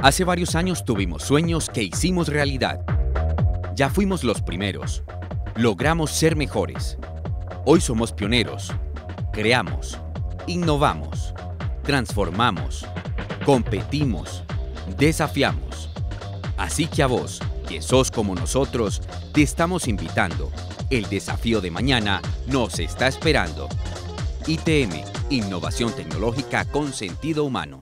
Hace varios años tuvimos sueños que hicimos realidad. Ya fuimos los primeros. Logramos ser mejores. Hoy somos pioneros. Creamos, innovamos, transformamos, competimos, desafiamos. Así que a vos, que sos como nosotros, te estamos invitando. El desafío de mañana nos está esperando. ITM, Innovación Tecnológica con sentido humano.